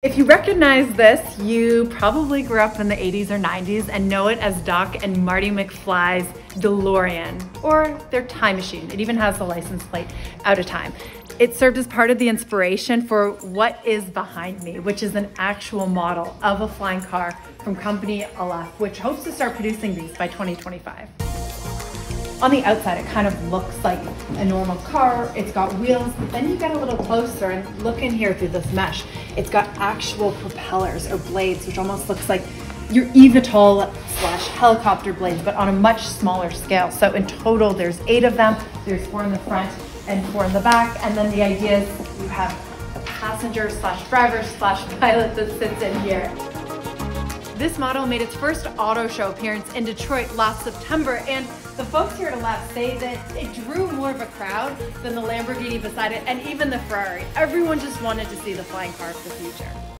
If you recognize this, you probably grew up in the 80s or 90s and know it as Doc and Marty McFly's DeLorean or their time machine. It even has the license plate out of time. It served as part of the inspiration for what is behind me, which is an actual model of a flying car from company Alef, which hopes to start producing these by 2025. On the outside, it kind of looks like a normal car. It's got wheels, but then you get a little closer and look in here through this mesh. It's got actual propellers or blades, which almost looks like your eVTOL slash helicopter blades, but on a much smaller scale. So in total, there's eight of them. There's four in the front and four in the back. And then the idea is you have a passenger slash driver slash pilot that sits in here. This model made its first auto show appearance in Detroit last September, and the folks here at Alef say that it drew more of a crowd than the Lamborghini beside it, and even the Ferrari. Everyone just wanted to see the flying car of the future.